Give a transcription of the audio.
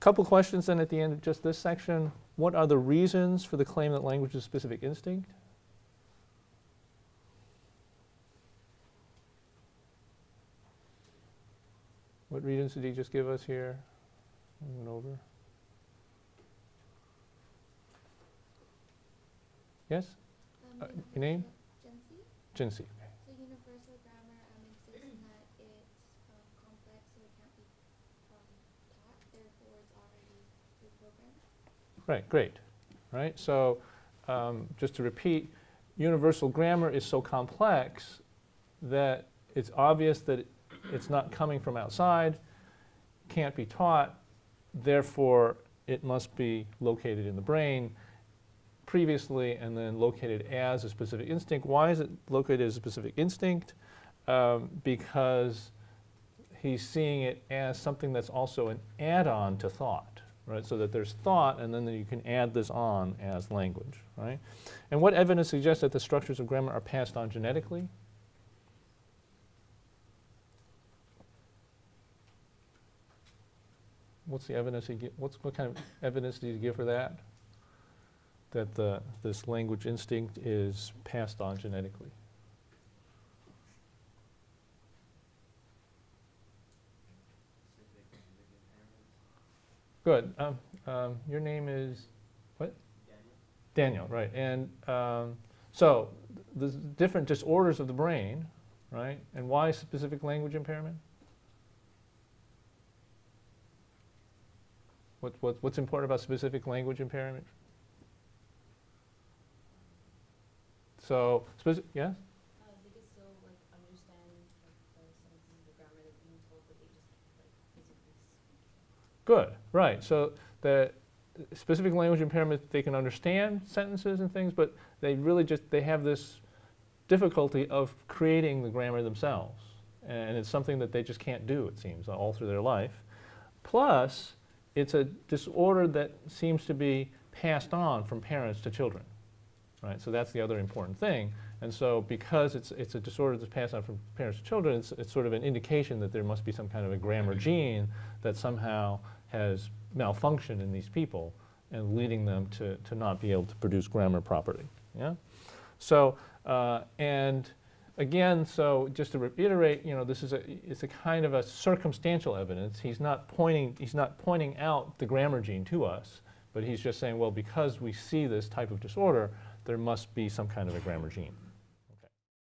couple questions then at the end of just this section. What are the reasons for the claim that language is a specific instinct? What reasons did he just give us here? Went over. Yes? Um, Uh, your name? Jency. Jinsey. So universal grammar um, exists in that it's um, complex, so it can't be um, taught. Therefore, it's already pre-programmed. Right, great. Right, so um, just to repeat, universal grammar is so complex that it's obvious that it's not coming from outside, can't be taught, therefore it must be located in the brain previously and then located as a specific instinct. Why is it located as a specific instinct? Um, because he's seeing it as something that's also an add-on to thought, right? So that there's thought, and then you can add this on as language, right? And what evidence suggests that the structures of grammar are passed on genetically? What's the evidence he gi- what's what kind of evidence do you give for that? That the this language instinct is passed on genetically. Good. Um, um, your name is what? Daniel. right. And um, so the different disorders of the brain, right? And why specific language impairment? What, what, what's important about specific language impairment? So, yes? Uh, they could still like understand like the sentences of the grammar they're being told, but they just can't like physically speak. Good, right. So the specific language impairment, they can understand sentences and things, but they really just, they have this difficulty of creating the grammar themselves. And it's something that they just can't do, it seems, all through their life. Plus, it's a disorder that seems to be passed on from parents to children. Right? So that's the other important thing. And so because it's, it's a disorder that's passed on from parents to children, it's, it's sort of an indication that there must be some kind of a grammar gene that somehow has malfunctioned in these people and leading them to, to not be able to produce grammar properly. Yeah? So, uh, and again, so just to reiterate, you know, this is a, it's a kind of a circumstantial evidence. He's not pointing, he's not pointing out the grammar gene to us, but he's just saying, well, because we see this type of disorder, there must be some kind of a grammar gene.